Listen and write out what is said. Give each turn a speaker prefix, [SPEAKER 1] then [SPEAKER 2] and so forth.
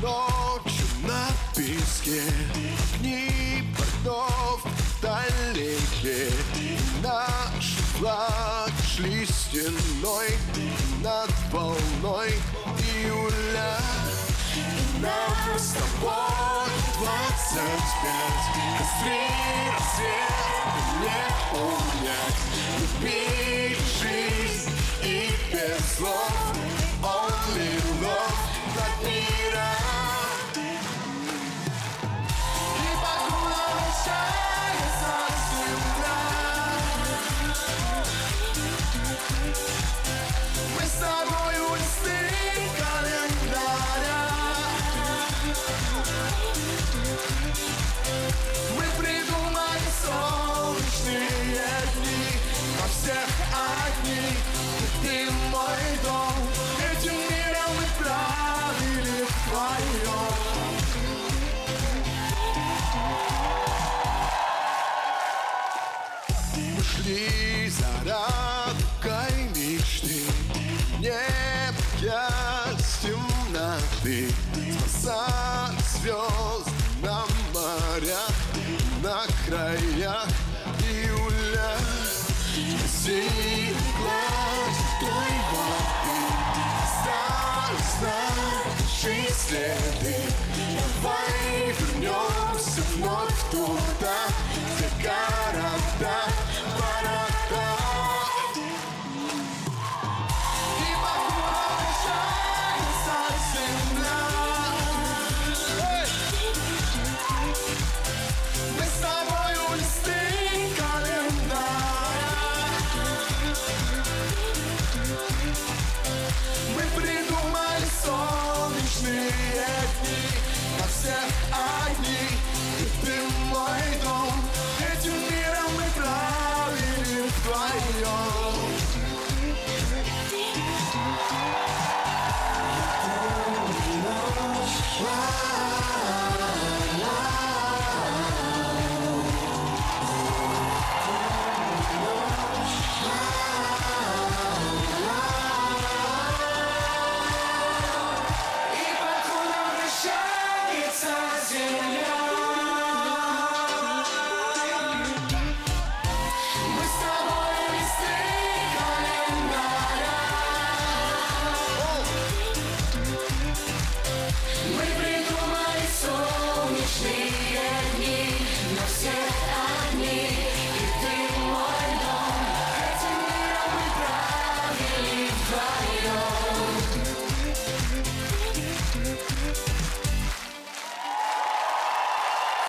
[SPEAKER 1] ночью на песке. Огни портов вдалеке Наш флаг шли стеной Над волной июля Нам с тобой двадцать пять. Костры рассвет не унять. Любить жизнь и без слов Шли за радугой мечты Небо яс темноты Спасали звезд на морях На краях июля Синий глаз той воды. Наши следы? Давай вернемся вновь туда me aqui.